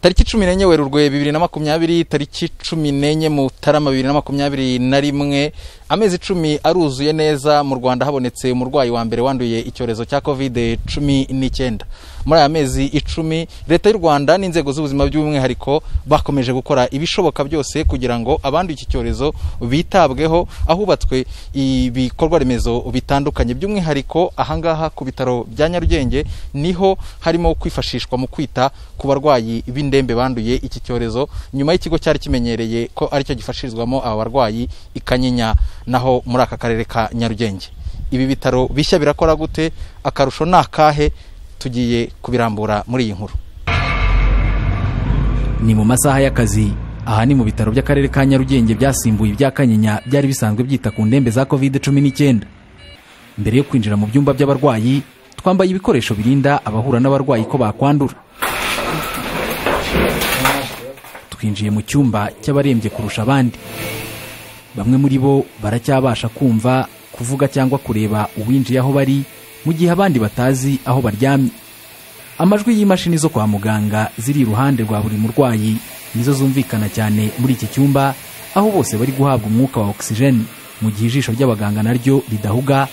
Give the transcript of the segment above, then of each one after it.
tariki cumi n'enye werurwe bibiri na makumyabiri tariki cumi n'enye mutarama bibiri na makumyabiri na rimwe amezi icumi aruzuye neza mu rwanda habonetse umurwayi wa mbere wanduye icyorezo cya kovide cumi n'icyenda. Muri aya mezi icumi leta y'u rwanda n'inzego z'ubuzima by'umwihariko bakomeje gukora ibishoboka byose kugira ngo abanduye iki cyorezo bitabweho ahubatswe ibikorwa remezo bitandukanye. By'umwihariko ahangaha ku bitaro bya nyarugenge ni ho harimo kwifashishwa mu kwita ku barwayi b'indembe banduye iki cyorezo nyuma y'ikigo cyari kimenyereye ko ari cyo gifashirizwamo aba barwayi i kanyinya naho muri aka karere ka nyarugenge. Ibi bitaro bishya birakora gute? Akarusho ni akahe? Tugiye kubirambura muri iyi nkuru. Ni mu masaha y'akazi aha ni mu bitaro by'akarere ka nyarugenge byasimbuye ibya kanyinya byari bisanzwe byita ku ndembe za covid cumi n'icyenda. Mbere yo kwinjira mu byumba by'abarwayi twambaye ibikoresho birinda abahura n'abarwayi ko bakwandura. Twinjiye mu cyumba cy'abarembye kurusha abandi. Bamwe muri bo baracyabasha kumva kuvuga cyangwa kureba uwinjiye aho bari mu gihe abandi batazi aho baryamye. Amajwi y'imashini zo kwa muganga ziri iruhande rwa buri murwayi nizo zumvikana cyane muri iki cyumba aho bose bari guhabwa umwuka wa ogisijeni mu gihe ijisho ry'abaganga naryo ridahuga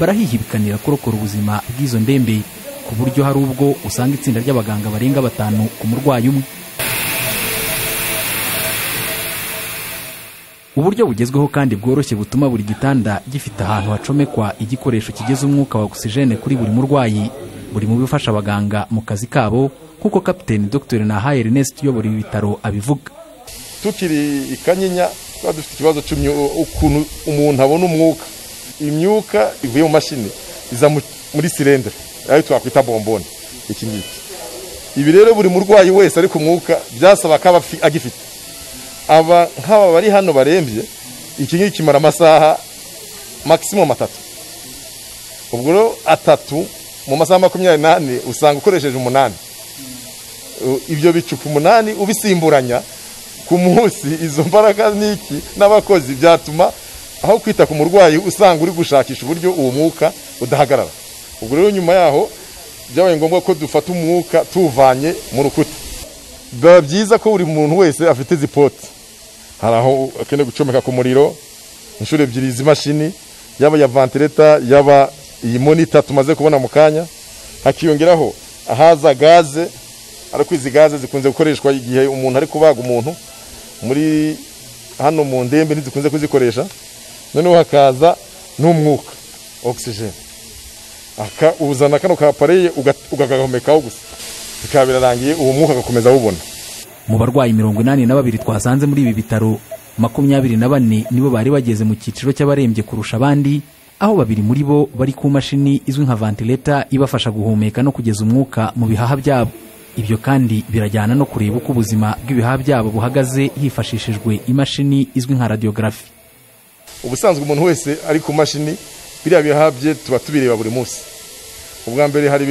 barahihibikanira kurokora ubuzima bw'izo ndembe ku buryo hari ubwo usanga itsinda ry'abaganga barenga batanu ku murwayi umwe. Uburyo bugezweho kandi bworoshye butuma buri gitanda gifite ahantu hacomekwa igikoresho kigeza umwuka wa ogisijene kuri buri murwayi. Buri mu bifasha abaganga mu kazi kabo nk'uko kapiteni dr. Nahaye ernest uyobora ibi bitaro abivuga. Tukiri i kanyinya tuba dufite ikibazo cy'ukuntu umuntu abona umwuka. Imyuka ivuye mu mashini iza muri sirendere ayo twakwita bomboni iki ngiki. Ibi rero buri murwayi wese ari ku mwuka byasaba ko aba agifite. Aba nk'aba bari hano barembye iki ngiki kimara amasaha maximum atatu. Ubwo rero atatu mu masaha makumyabiri n'ane usanga ukoresheje umunani. Ibyo bicupa umunani ubisimburanya ku munsi izo mbaraga n'iki n'abakozi byatuma aho kwita ku murwayi usanga uri gushakisha uburyo uwo mwuka udahagarara. Ubwo rero nyuma yaho byabaye ngombwa ko dufata umwuka tuwuvanye mu rukuta. Biba byiza ko buri muntu wese afite izi poti hari aho akeneye gucomeka ku muriro inshuro ebyiri izi mashini yaba iya vantileta yaba iyi monita tumaze kubona mu kanya. Hakiyongeraho ahaza gaze ariko izi gaze zikunze gukoreshwa igihe umuntu ari kubaga umuntu. Muri hano mu ndembe ntizikunze kuzikoresha noneho hakaza n'umwuka ogisijeni uzana kano kapareye ugagahomekaho gusa. Bikaba birarangiye uwo mwuka agakomeza awubona. Mu barwayi mirongo inani na babiri twasanze muri ibi bitaro makumyabiri na bane nibo bari bageze mu cyiciro cy'abarembye kurusha abandi aho babiri muri bo bari ku mashini izwi nka vantileta ibafasha guhumeka no kugeza umwuka mu bihaha byabo. Ibyo kandi birajyana no kureba uko ubuzima bw'ibihaha byabo buhagaze hifashishijwe imashini izwi nka radiyogarafi ubusanzwe umuntu wese ari ku mashini biriya bihaha bye tuba tubireba buri munsi. Ubwa mbere hari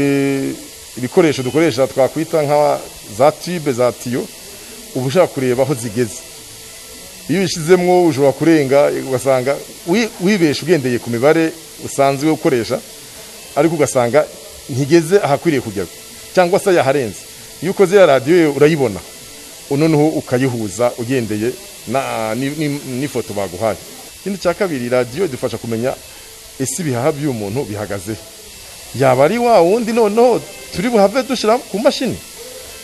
ibikoresho dukoresha twakwita nka za tube za tiyo uba ushaka kureba aho zigeze. Iyo ubishyizemo ushobora kurenga ugasanga wibesha ugendeye ku mibare usanzwe ukoresha ariko ugasanga ntigeze ahakwiriye kugera cyangwa se yaharenze. Iyo ukoze ya radiyo urayibona noneho ukayihuza ugendeye n'ifoto baguhaye. Ikindi cya kabiri radiyo idufasha kumenya ese ibihaha by'umuntu bihagaze. Yaba ari wa wundi noneho turi buhave dushyira ku mashini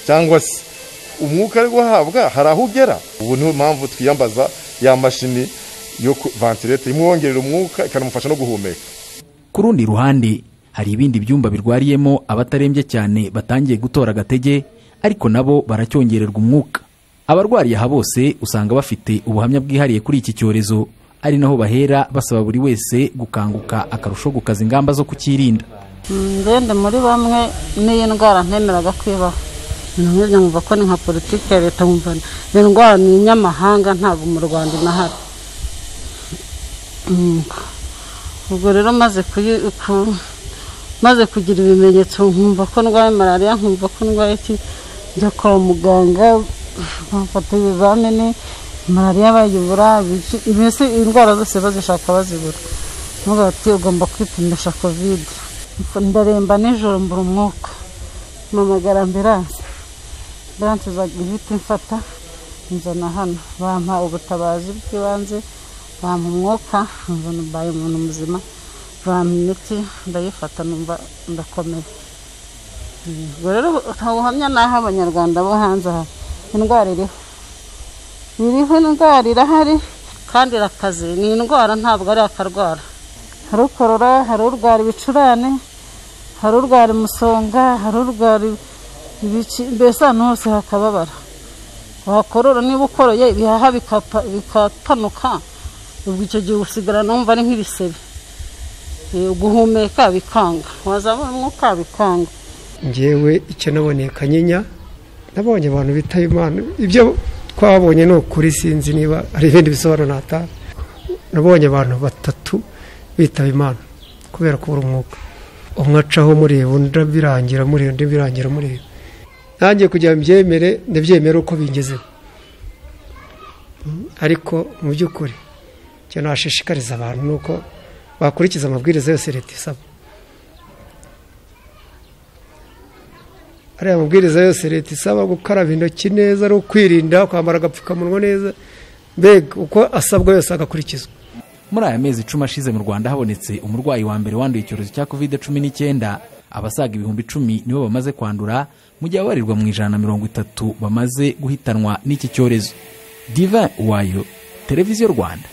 cyangwa se umwuka ari guhabwa hari aho ugera ubu niyo mpamvu twiyambaza ya mashini yo vantilete imwongerera umwuka ikanamufasha no guhumeka ku rundi ruhande hari ibindi byumba birwariyemo abatarembye cyane batangiye gutora agatege ariko nabo baracyongererwa umwuka. Abarwariye aha bose usanga bafite ubuhamya bwihariye kuri iki cyorezo. Ari naho bahera basaba buri wese gukanguka akarusho gukaza ingamba zo kukirinda ngende muri bamwe n'iyi ndwara ntemeraga kwibaho nkumva ko ni nka politiki ya leta nkumva iyo ndwara ni inyamahanga ntabwo mu rwanda inahari. Ubwo rero maze kugira ibimenyetso nkumva ko ndwaye malariya nkumva ko ndwaye iki njya kwa muganga bamfata ibizamini malariya bayibura mbese indwara zose bazishaka bazibura. Nubwo bati ugomba kwipimisha kovide ndaremba nijoro mbura umwuka. Mpamagara ambiranse bansizaga ibiti mfata nzana hano. Bampa ubutabazi bw'ibanze bampa umwuka mbona mbaye umuntu muzima. Bampa imiti ndayifata numva ndakomeye. Ubwo rero nta buhamya n'aho abanyarwanda bo hanze aha indwara iriho. Iriho indwara irahari kandi irakaze. Ni indwara ntabwo ari akarwara. Hari ukorora hari urwara ibicurane hari urwara umusonga hari urwara ibici mbese ahantu hose hakababara. Wakorora niba ukoroye ibihaha bikapa- bikapanuka ubwo icyo gihe usigara numva ari nk'ibisebe. Eh, guhumeka bikanga. Wazabona umwuka bikanga. Ngewe icyo naboneye kanyinya nabonye abantu bitaba imana. Ibyo twabonye ni ukuri sinzi niba hari ibindi bisobanuro nata nabonye abantu batatu bitaba imana kubera kubura umwuka. Umwe acaho mureba undi birangira mureba undi birangira mureba. Nanjye kugira ngo mbyemere ndabyemere uko bingezeho ariko mu by'ukuri icyo nashishikariza abantu ni uko bakurikiza amabwiriza yose leta isaba. Ariya mabwiriza yose leta isaba gukaraba intoki neza ari ukwirinda kwambara agapfukamunwa neza. Mbega uko asabwa yose agakurikizwa. Muri aya mezi icumi ashize mu rwanda habonetse umurwayi wa mbere wanduye icyorezo cya covid cumi n'icyenda. Abasaga ibihumbi icumi nibo bamaze kwandura mu gihe ababarirwa mu ijana na mirongo itatu bamaze guhitanwa n'iki cyorezo. Divin wayo televiziyo rwanda.